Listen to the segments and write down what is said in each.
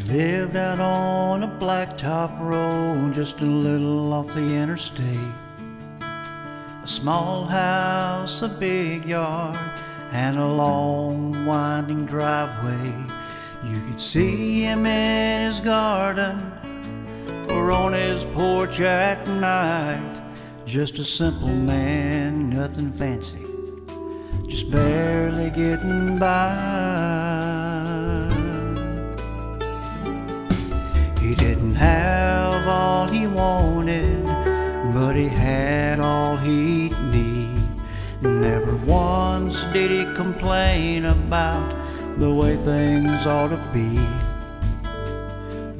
lived out on a blacktop road just a little off the interstate. A small house, a big yard, and a long winding driveway. You could see him in his garden or on his porch at night. Just a simple man, nothing fancy, just barely getting by. He didn't have all he wanted, but he had all he'd need. Never once did he complain about the way things ought to be.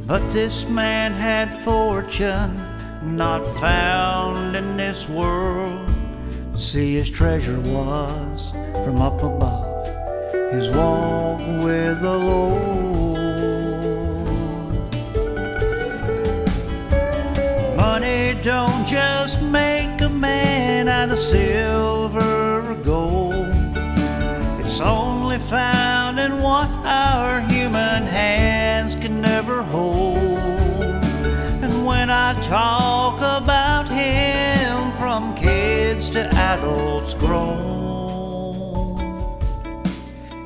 But this man had fortune not found in this world. See, his treasure was from up above, his walk Don't just make a man out of silver or gold. It's only found in what our human hands can never hold. And when I talk about him from kids to adults grown,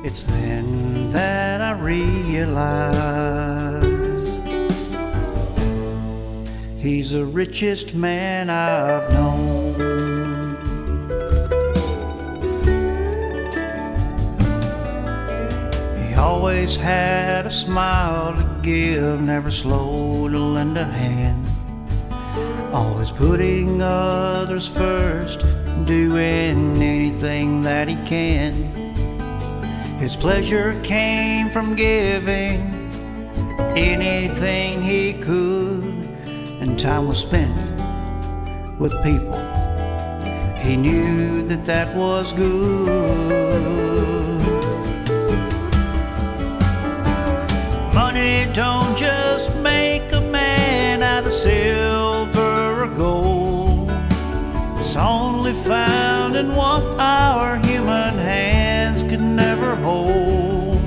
it's then that I realize he's the richest man I've known. He always had a smile to give, never slow to lend a hand. Always putting others first, doing anything that he can. His pleasure came from giving anything he could, time was spent with people. He knew that that was good. Money don't just make a man out of silver or gold. It's only found in what our human hands can never hold.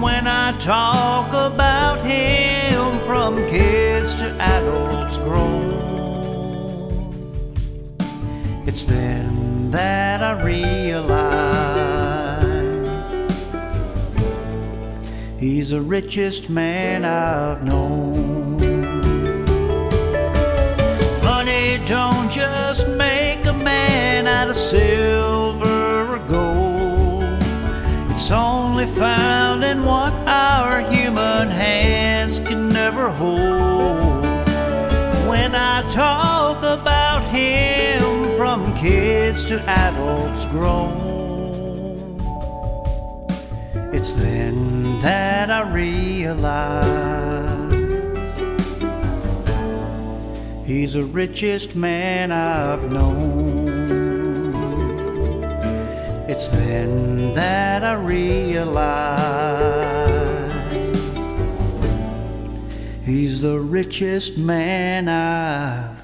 When I talk about him from kids it's then that I realize he's the richest man I've known. Money don't just make a man out of silver or gold. It's only found in what our human hands can never hold. When I talk about kids to adults grown, it's then that I realize he's the richest man I've known. It's then that I realize he's the richest man I've